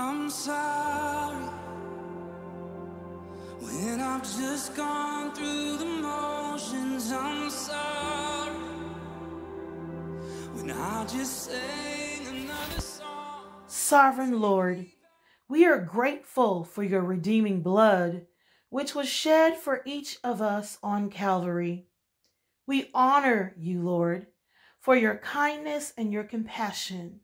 I'm sorry when I've just gone through the motions. I'm sorry when I just sang another song. Sovereign Lord, we are grateful for your redeeming blood, which was shed for each of us on Calvary. We honor you, Lord, for your kindness and your compassion.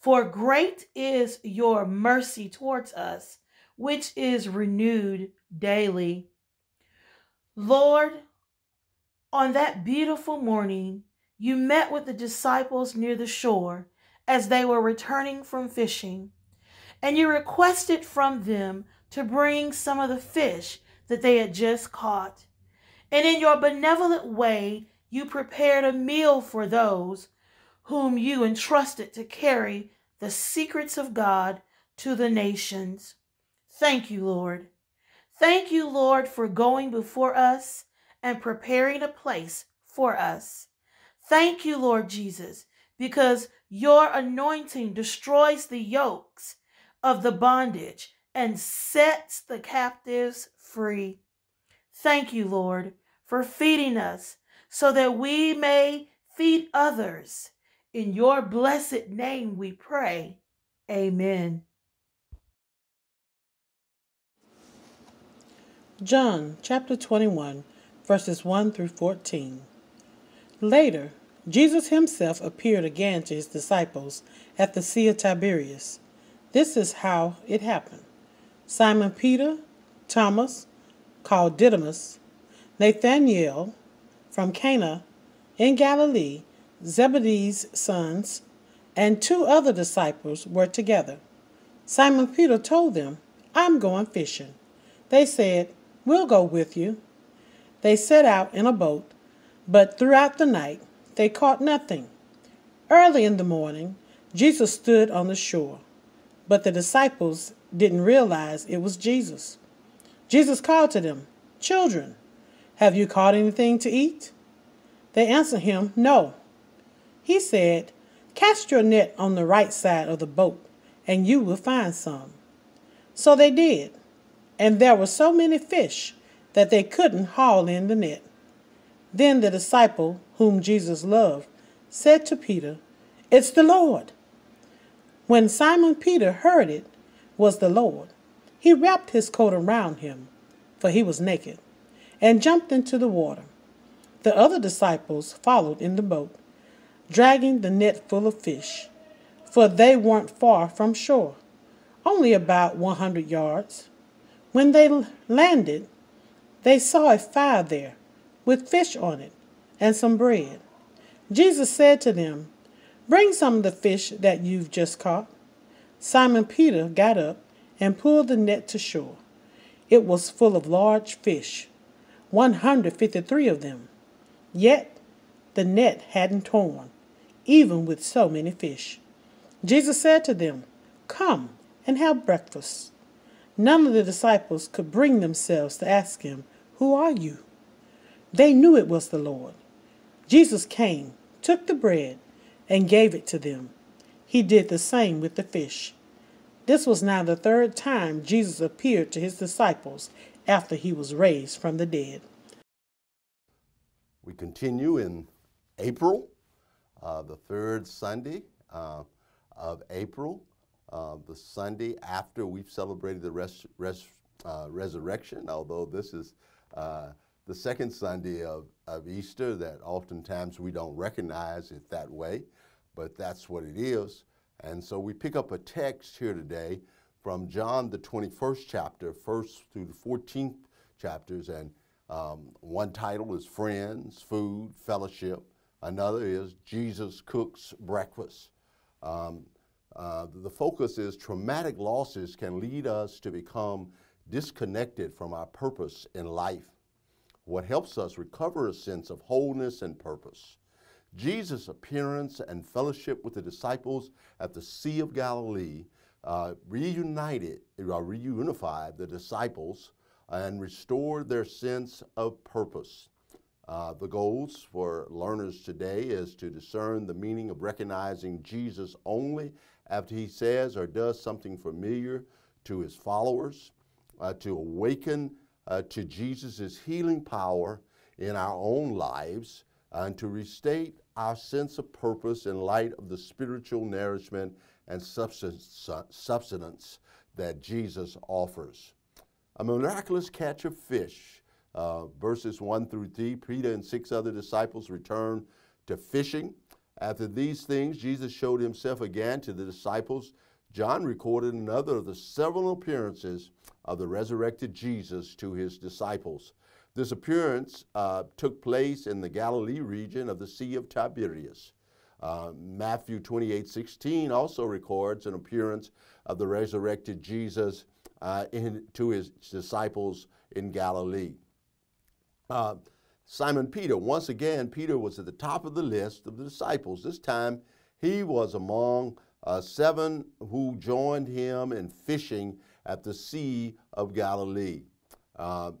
For great is your mercy towards us, which is renewed daily. Lord, on that beautiful morning, you met with the disciples near the shore as they were returning from fishing, and you requested from them to bring some of the fish that they had just caught. And in your benevolent way, you prepared a meal for those whom you entrusted to carry the secrets of God to the nations. Thank you, Lord. Thank you, Lord, for going before us and preparing a place for us. Thank you, Lord Jesus, because your anointing destroys the yokes of the bondage and sets the captives free. Thank you, Lord, for feeding us so that we may feed others. In your blessed name we pray. Amen. John chapter 21, verses 1 through 14. Later, Jesus himself appeared again to his disciples at the Sea of Tiberias. This is how it happened Simon Peter, Thomas, called Didymus, Nathanael from Cana in Galilee, Zebedee's sons, and two other disciples were together. Simon Peter told them, I'm going fishing. They said, We'll go with you. They set out in a boat, but throughout the night they caught nothing. Early in the morning, Jesus stood on the shore, but the disciples didn't realize it was Jesus. Jesus called to them, Children, have you caught anything to eat? They answered him, No. He said, Cast your net on the right side of the boat, and you will find some. So they did, and there were so many fish that they couldn't haul in the net. Then the disciple, whom Jesus loved, said to Peter, It's the Lord. When Simon Peter heard it was the Lord, he wrapped his coat around him, for he was naked, and jumped into the water. The other disciples followed in the boat, dragging the net full of fish, for they weren't far from shore, only about 100 yards. When they landed, they saw a fire there with fish on it and some bread. Jesus said to them, Bring some of the fish that you've just caught. Simon Peter got up and pulled the net to shore. It was full of large fish, 153 of them. Yet the net hadn't torn, even with so many fish. Jesus said to them, Come and have breakfast. None of the disciples could bring themselves to ask him, Who are you? They knew it was the Lord. Jesus came, took the bread, and gave it to them. He did the same with the fish. This was now the third time Jesus appeared to his disciples after he was raised from the dead. We continue in April, uh, the third Sunday uh, of April, uh, the Sunday after we've celebrated the res- res- uh, resurrection, although this is uh, the second Sunday of, of Easter that oftentimes we don't recognize it that way, but that's what it is. And so we pick up a text here today from John, the 21st chapter, first through the 14th chapters. And um, one title is Friends, Food, Fellowship. Another is Jesus Cooks Breakfast. Um, uh, the focus is traumatic losses can lead us to become disconnected from our purpose in life. what helps us recover a sense of wholeness and purpose. Jesus' appearance and fellowship with the disciples at the Sea of Galilee uh, reunited, uh, reunified the disciples and restored their sense of purpose. Uh, the goals for learners today is to discern the meaning of recognizing Jesus only after he says or does something familiar to his followers, uh, to awaken uh, to Jesus' healing power in our own lives, and to restate our sense of purpose in light of the spiritual nourishment and substance that Jesus offers. A miraculous catch of fish uh, verses 1 through 3, Peter and six other disciples returned to fishing. After these things, Jesus showed himself again to the disciples. John recorded another of the several appearances of the resurrected Jesus to his disciples. This appearance uh, took place in the Galilee region of the Sea of Tiberias. Uh, Matthew 28 16 also records an appearance of the resurrected Jesus uh, in, to his disciples in Galilee. Uh, Simon Peter, once again, Peter was at the top of the list of the disciples. This time, he was among uh, seven who joined him in fishing at the Sea of Galilee. Uh,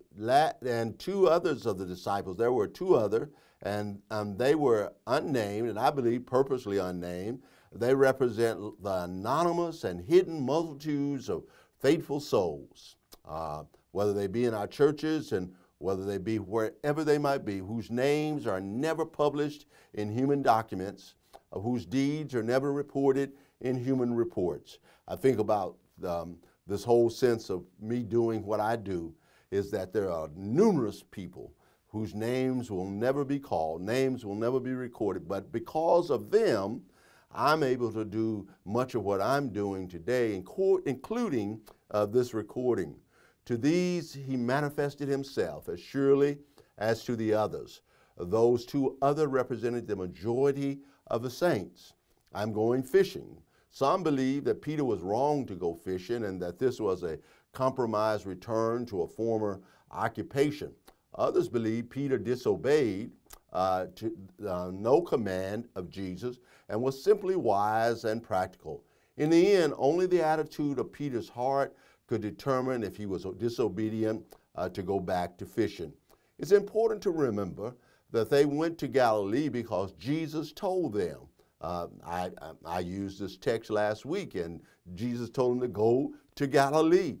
and two others of the disciples, there were two other, and um, they were unnamed, and I believe purposely unnamed. They represent the anonymous and hidden multitudes of faithful souls, uh, whether they be in our churches and whether they be wherever they might be, whose names are never published in human documents, whose deeds are never reported in human reports. I think about um, this whole sense of me doing what I do is that there are numerous people whose names will never be called, names will never be recorded, but because of them, I'm able to do much of what I'm doing today, including uh, this recording. To these he manifested himself as surely as to the others. Those two other represented the majority of the saints. I'm going fishing. Some believe that Peter was wrong to go fishing and that this was a compromised return to a former occupation. Others believe Peter disobeyed uh, to, uh, no command of Jesus and was simply wise and practical. In the end, only the attitude of Peter's heart could determine if he was disobedient uh, to go back to fishing. It's important to remember that they went to Galilee because Jesus told them. Uh, I, I, used this text last week, and Jesus told them to go to Galilee.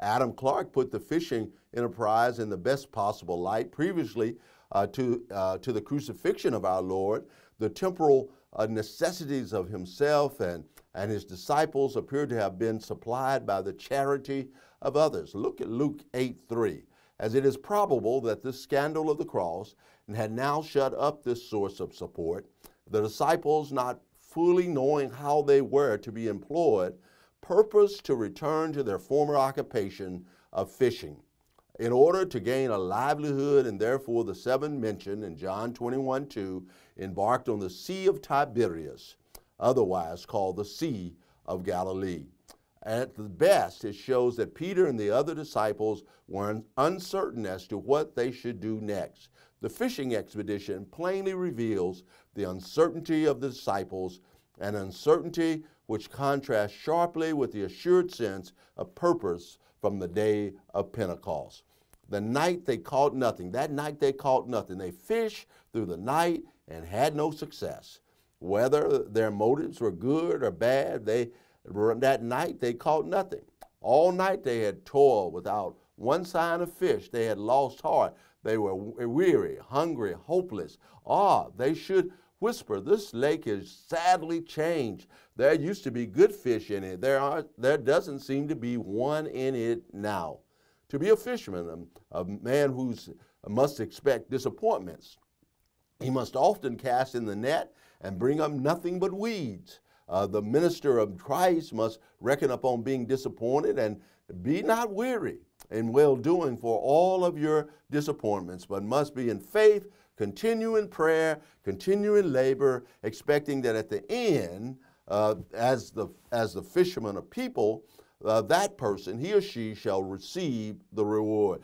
Adam Clarke put the fishing enterprise in the best possible light. Previously uh, to, uh, to the crucifixion of our Lord, the temporal uh, necessities of himself and and his disciples appear to have been supplied by the charity of others. Look at Luke 8 3. As it is probable that this scandal of the cross had now shut up this source of support, the disciples, not fully knowing how they were to be employed, purposed to return to their former occupation of fishing. In order to gain a livelihood, and therefore the seven mentioned in John 21 2 embarked on the Sea of Tiberias otherwise called the Sea of Galilee. At the best, it shows that Peter and the other disciples were uncertain as to what they should do next. The fishing expedition plainly reveals the uncertainty of the disciples, an uncertainty which contrasts sharply with the assured sense of purpose from the day of Pentecost. The night they caught nothing. That night they caught nothing. They fished through the night and had no success. Whether their motives were good or bad, they that night they caught nothing. All night they had toiled without one sign of fish. They had lost heart. They were weary, hungry, hopeless. Ah, they should whisper, This lake is sadly changed. There used to be good fish in it. There, are, there doesn't seem to be one in it now. To be a fisherman, a, a man who must expect disappointments, he must often cast in the net and bring up nothing but weeds. Uh, the minister of Christ must reckon upon being disappointed and be not weary in well doing for all of your disappointments, but must be in faith, continue in prayer, continue in labor, expecting that at the end, uh, as, the, as the fisherman of people, uh, that person, he or she, shall receive the reward.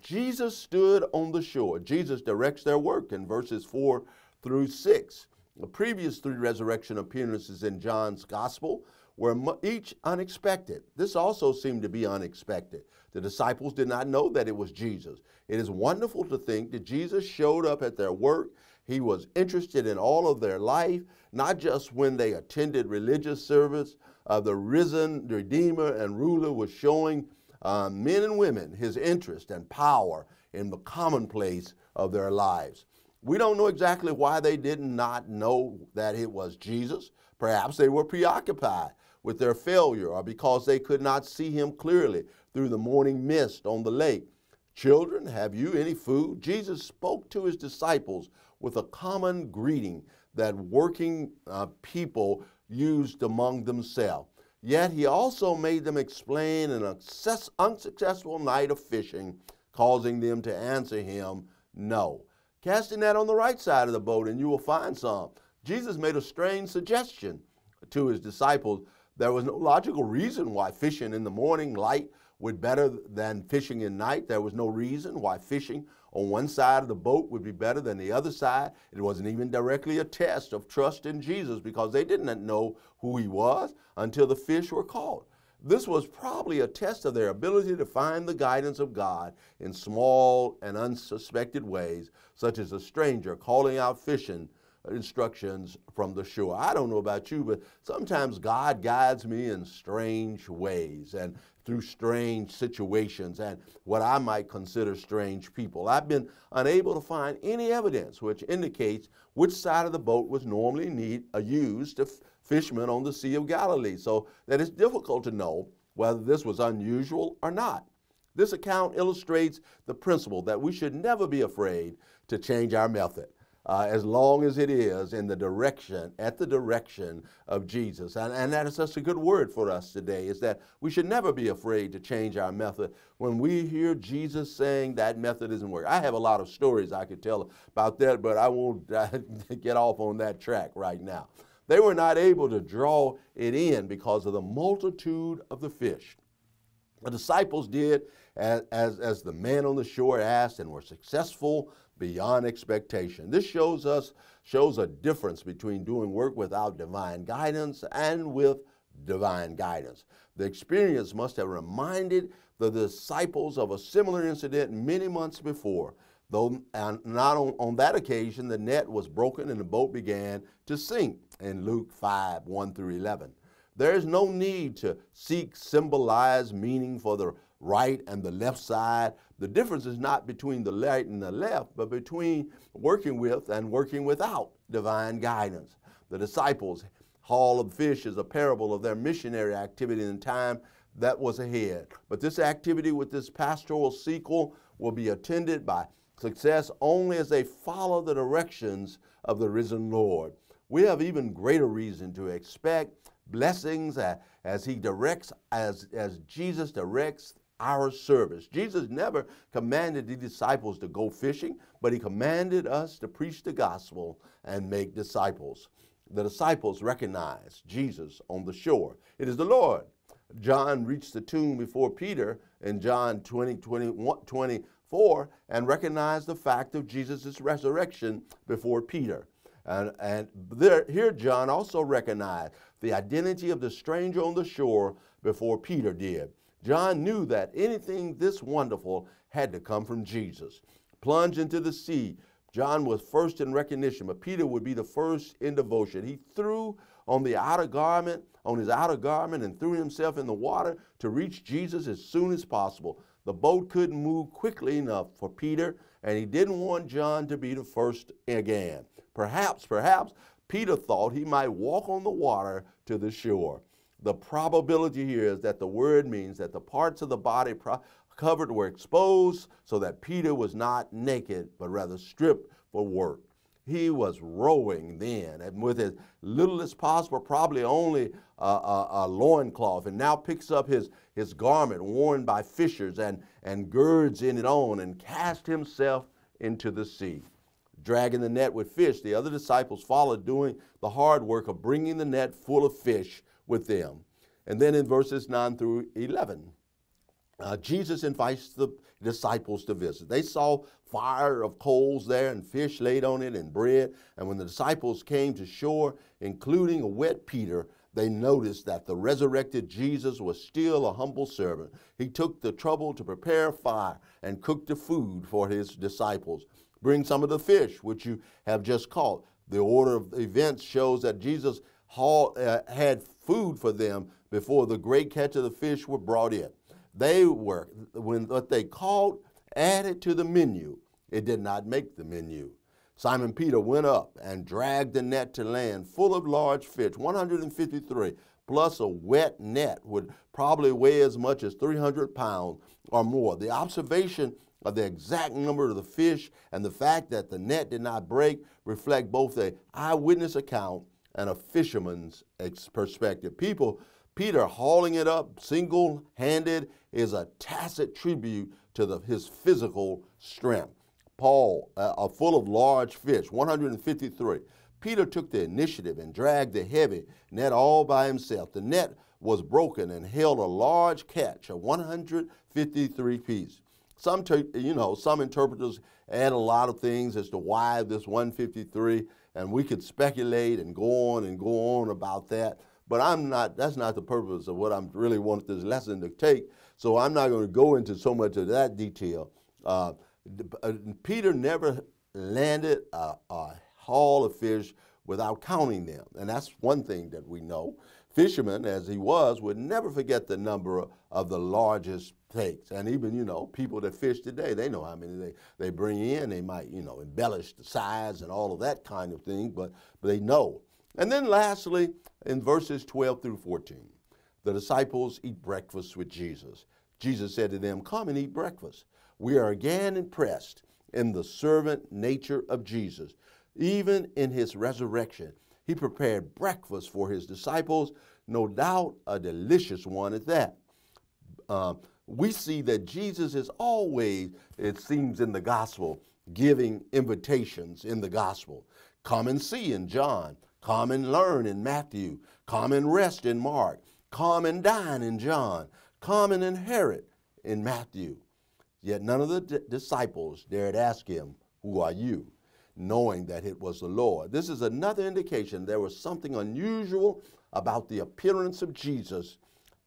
Jesus stood on the shore. Jesus directs their work in verses 4 through 6. The previous three resurrection appearances in John's gospel were each unexpected. This also seemed to be unexpected. The disciples did not know that it was Jesus. It is wonderful to think that Jesus showed up at their work. He was interested in all of their life, not just when they attended religious service. Uh, the risen Redeemer and ruler was showing uh, men and women his interest and power in the commonplace of their lives. We don't know exactly why they did not know that it was Jesus. Perhaps they were preoccupied with their failure or because they could not see him clearly through the morning mist on the lake. Children, have you any food? Jesus spoke to his disciples with a common greeting that working uh, people used among themselves. Yet he also made them explain an unsuccessful night of fishing, causing them to answer him, No. Cast a net on the right side of the boat and you will find some. Jesus made a strange suggestion to his disciples. There was no logical reason why fishing in the morning light would be better than fishing in night. There was no reason why fishing on one side of the boat would be better than the other side. It wasn't even directly a test of trust in Jesus because they didn't know who he was until the fish were caught. This was probably a test of their ability to find the guidance of God in small and unsuspected ways, such as a stranger calling out fishing instructions from the shore. I don't know about you, but sometimes God guides me in strange ways. And through strange situations and what I might consider strange people. I've been unable to find any evidence which indicates which side of the boat was normally need, uh, used to fishermen on the Sea of Galilee, so that it's difficult to know whether this was unusual or not. This account illustrates the principle that we should never be afraid to change our method uh, as long as it is in the direction, at the direction of Jesus. And, and that is such a good word for us today, is that we should never be afraid to change our method. When we hear Jesus saying that method isn't working, I have a lot of stories I could tell about that, but I won't get off on that track right now. They were not able to draw it in because of the multitude of the fish. The disciples did as, as, as the man on the shore asked and were successful beyond expectation. This shows us shows a difference between doing work without divine guidance and with divine guidance. The experience must have reminded the disciples of a similar incident many months before. Though not on, on that occasion the net was broken and the boat began to sink in Luke 5 1 through 11. There is no need to seek symbolized meaning for the right and the left side. The difference is not between the right and the left, but between working with and working without divine guidance. The disciples' haul of fish is a parable of their missionary activity in the time that was ahead. But this activity with this pastoral sequel will be attended by success only as they follow the directions of the risen Lord. We have even greater reason to expect blessings as he directs, as, as Jesus directs our service. Jesus never commanded the disciples to go fishing, but he commanded us to preach the gospel and make disciples. The disciples recognized Jesus on the shore. It is the Lord. John reached the tomb before Peter in John 20, 20 24 and recognized the fact of Jesus' resurrection before Peter. And, and there, here, John also recognized the identity of the stranger on the shore before Peter did. John knew that anything this wonderful had to come from Jesus. Plunge into the sea. John was first in recognition, but Peter would be the first in devotion. He threw on the outer garment, on his outer garment, and threw himself in the water to reach Jesus as soon as possible. The boat couldn't move quickly enough for Peter, and he didn't want John to be the first again. Perhaps, perhaps, Peter thought he might walk on the water to the shore. The probability here is that the word means that the parts of the body covered were exposed so that Peter was not naked, but rather stripped for work. He was rowing then, and with as little as possible, probably only a, a, a loincloth, and now picks up his, his garment worn by fishers and, and girds in it on and cast himself into the sea. Dragging the net with fish, the other disciples followed, doing the hard work of bringing the net full of fish with them. And then in verses 9 through 11, uh, Jesus invites the disciples to visit. They saw fire of coals there and fish laid on it and bread. And when the disciples came to shore, including a wet Peter, they noticed that the resurrected Jesus was still a humble servant. He took the trouble to prepare fire and cook the food for his disciples. Bring some of the fish which you have just caught. The order of events shows that Jesus uh, had food for them before the great catch of the fish were brought in. They were, when what they caught added to the menu, it did not make the menu. Simon Peter went up and dragged the net to land full of large fish, 153, plus a wet net would probably weigh as much as 300 pounds or more. The observation of the exact number of the fish and the fact that the net did not break reflect both a eyewitness account and a fisherman's perspective. People Peter hauling it up single handed is a tacit tribute to the, his physical strength. Paul, uh, full of large fish, 153. Peter took the initiative and dragged the heavy net all by himself. The net was broken and held a large catch of 153 pieces. Some, you know, some interpreters add a lot of things as to why this 153, and we could speculate and go on and go on about that. But I'm not, that's not the purpose of what I'm really want this lesson to take. So I'm not going to go into so much of that detail. Uh, uh, Peter never landed a, a haul of fish without counting them. And that's one thing that we know. Fisherman, as he was, would never forget the number of the largest takes. And even, you know, people that fish today, they know how many they, they bring in. They might, you know, embellish the size and all of that kind of thing, but, but they know. And then lastly, in verses 12 through 14, the disciples eat breakfast with Jesus. Jesus said to them, Come and eat breakfast. We are again impressed in the servant nature of Jesus. Even in his resurrection, he prepared breakfast for his disciples, no doubt a delicious one at that. Uh, we see that Jesus is always, it seems in the gospel, giving invitations in the gospel. Come and see in John. Come and learn in Matthew. Come and rest in Mark. Come and dine in John. Come and inherit in Matthew. Yet none of the disciples dared ask him, Who are you? Knowing that it was the Lord. This is another indication there was something unusual about the appearance of Jesus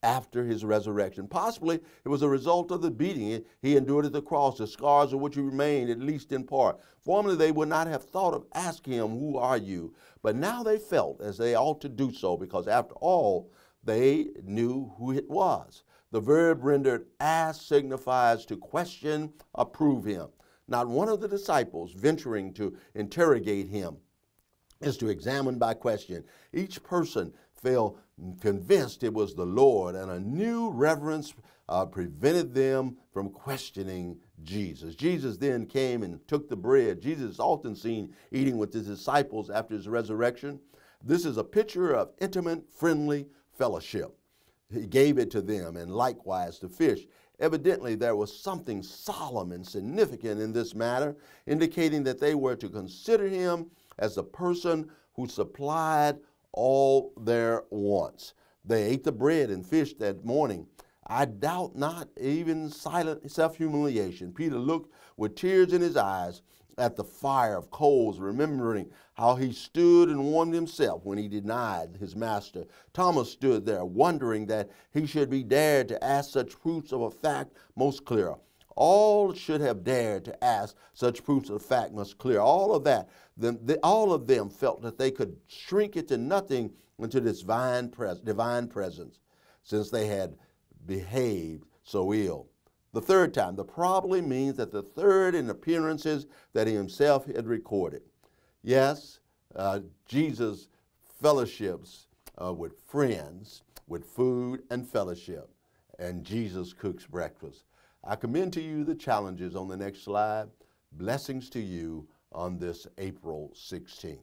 after his resurrection. Possibly it was a result of the beating he endured at the cross, the scars of which he remained, at least in part. Formerly they would not have thought of asking him, Who are you? But now they felt as they ought to do so, because after all, they knew who it was. The verb rendered ask signifies to question approve him. Not one of the disciples venturing to interrogate him is to examine by question. Each person felt convinced it was the Lord, and a new reverence uh, prevented them from questioning Jesus. Jesus then came and took the bread. Jesus is often seen eating with his disciples after his resurrection. This is a picture of intimate, friendly fellowship. He gave it to them, and likewise the fish. Evidently, there was something solemn and significant in this matter, indicating that they were to consider him as the person who supplied all their wants. They ate the bread and fish that morning. I doubt not even silent self humiliation. Peter looked with tears in his eyes at the fire of coals, remembering how he stood and warmed himself when he denied his master. Thomas stood there, wondering that he should be dared to ask such proofs of a fact most clear. All should have dared to ask such proofs of a fact most clear. All of that, them, they, all of them felt that they could shrink it to nothing into this divine, pres- divine presence, since they had behaved so ill. The third time, the probably means that the third in appearances that he himself had recorded. Yes, uh, Jesus fellowships uh, with friends, with food and fellowship, and Jesus cooks breakfast. I commend to you the challenges on the next slide. Blessings to you on this April 16th.